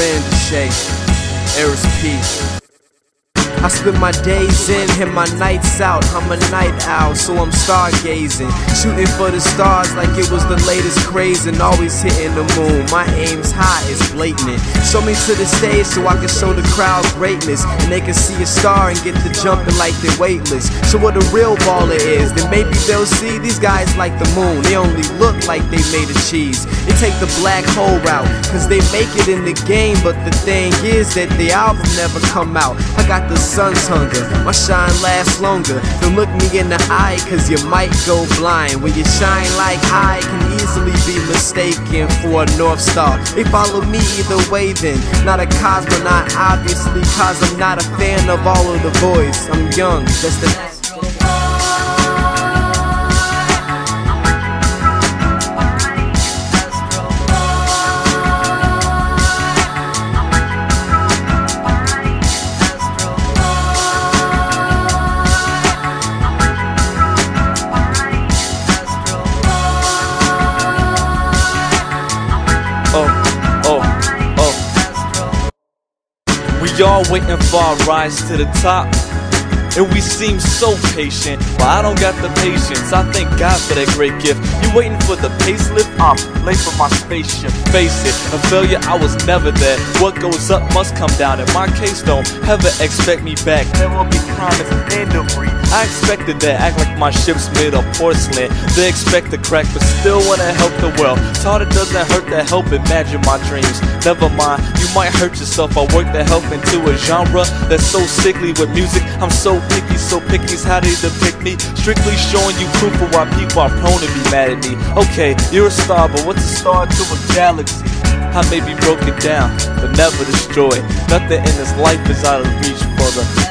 brandUn DeShay, Aris P. I spend my days in and my nights out. I'm a night owl, so I'm stargazing. Shooting for the stars like it was the latest craze and always hitting the moon. My aim's high, it's blatant. Show me to the stage so I can show the crowd greatness. And they can see a star and get to jumping like they're weightless. So what a real baller is, then maybe they'll see these guys like the moon. They only look like they made of cheese. They take the black hole route, cause they make it in the game. But the thing is that the album never come out. I got the sun's hunger. My shine lasts longer. Don't look me in the eye, cause you might go blind. When you shine like I can easily be mistaken for a North Star. They follow me either way then. Not a cosmonaut, obviously, cause I'm not a fan of all of the boys. I'm young, that's oh. We all waiting for our rise to the top. And we seem so patient, but I don't got the patience. I thank God for that great gift. You waiting for the pacelift? I'm late for my spaceship. Face it, a failure, I was never there. What goes up must come down. In my case, don't ever expect me back. There will be promise and debris. I expected that, act like my ship's made of porcelain. They expect to crack, but still wanna help the world. Thought it doesn't hurt to help imagine my dreams. Never mind, you might hurt yourself. I work the help into a genre that's so sickly with music. I'm so picky, so picky's how they depict me. Strictly showing you proof of why people are prone to be mad at me. Okay, you're a star, but what's a star to a galaxy? I may be broken down, but never destroyed. Nothing in this life is out of reach for the